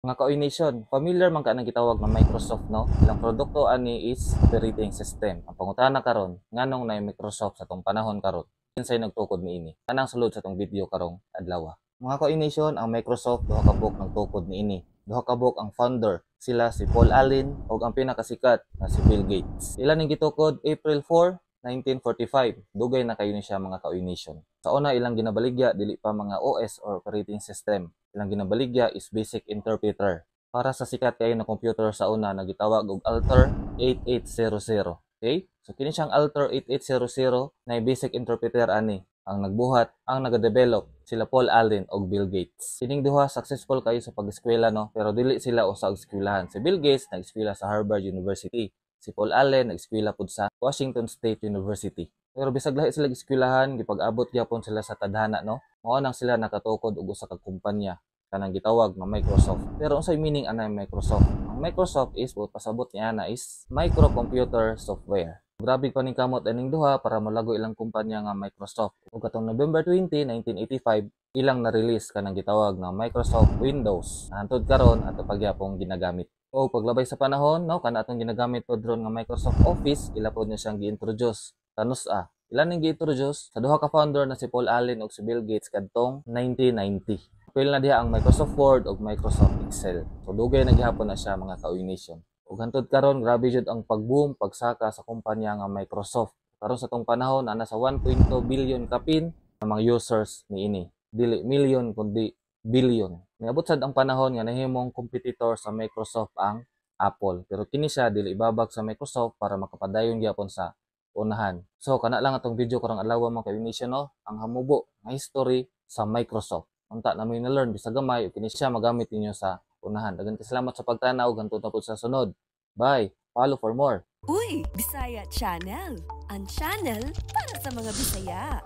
Mga ka-Nation, familiar man ka nang gitawag na Microsoft no? Ilang produkto ani is operating system. Ang pangutana karon, nganong na Microsoft sa tong panahon karon? Kinsay nagtukod niini? Kanang sulod sa tong video karong adlaw. Mga ka-Nation, ang Microsoft duha ka book nagtukod niini. Duha ka book ang founder sila si Paul Allen o ang pinakasikat na si Bill Gates. Ilan ning gitukod April 4, 1945. Dugay na kayo ni siya mga ka-Nation. Sa una ilang ginabaligya dili pa mga OS or operating system. Ilang ginabaligya is basic interpreter. Para sa sikat kayo na computer sa una nagitawag og Alter 8800. Okay? So kini siyang Alter 8800 na basic interpreter ani ang nagbuhat, ang nagadevelop sila Paul Allen o Bill Gates. Sining duha successful kayo sa pag-eskwela no, pero dili sila usa og eskwelahan. Si Bill Gates nag-eskwela sa Harvard University. Si Paul Allen nag-eskwela pud sa Washington State University. Pero bisag lahi sila eskwelahan, gipag-abot gyapon sila sa tadhana no. Mao nang sila nakatukod og usa ka kumpanya kanang gitawag na Microsoft. Pero unsay meaning anay Microsoft? Ang Microsoft is what pasabot niya na is microcomputer software. Grabe pa ning kamot aning duha para malago ilang kumpanya nga Microsoft. Ug katong November 20, 1985, ilang na-release kanang gitawag na Microsoft Windows. Hantod karon ato pagyapong ginagamit. O paglabay sa panahon, no, kana atong ginagamit pod ron nga Microsoft Office, ila pod niya siyang gi-introduce. Tanus a. Ilan ning gi-introduce sa duha ka founder na si Paul Allen ug si Bill Gates kadtong 1990. Apil na diha ang Microsoft Word ug Microsoft Excel. So dugay na gihapon na siya mga ka-Nation. Ug hantod karon grabe jud ang pag-boom pagsaka sa kumpanya nga Microsoft. Karon sa tong panahon ana sa 1.2 billion kapin ang mga users niini. Dili million kundi billion. Niabot sad ang panahon nga nahimong competitor sa Microsoft ang Apple. Pero kini siya dili ibabag sa Microsoft para makapadayon gyapon sa unahan. So kana lang atong video karong adlaw mga ka-Nation no, ang hamubo nga history sa Microsoft. Unta na mo na-learn bisag gamay ug kini siya magamit ninyo sa unahan. Dagan salamat sa pagtanaw ganto na po sa sunod. Bye. Follow for more. Uy, Bisaya Channel. Ang channel para sa mga Bisaya.